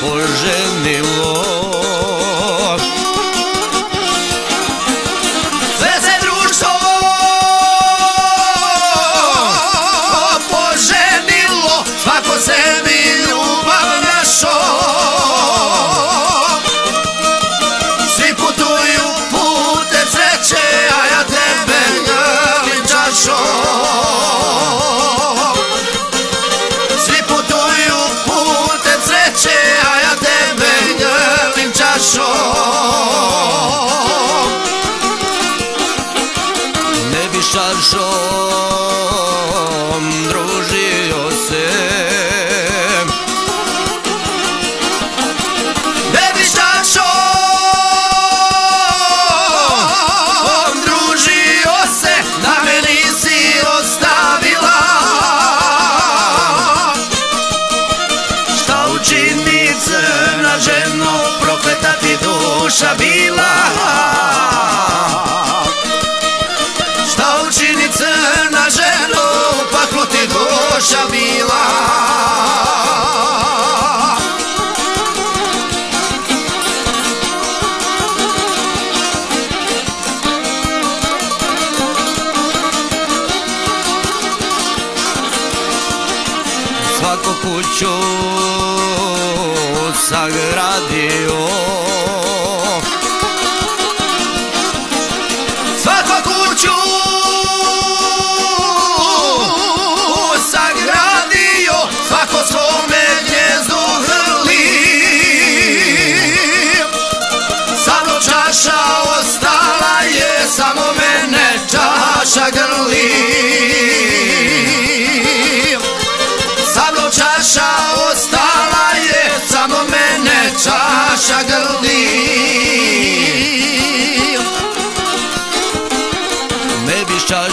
por janela. شر شد loša bila. Svako kuću sagradio.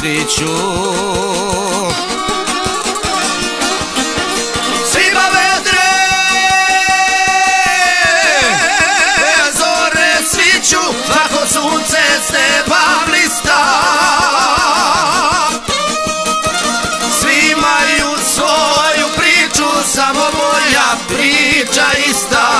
sviću Svima vedre Zore sviću Lako sunce s neba blista Svi imaju svoju priču Samo moja priča ista.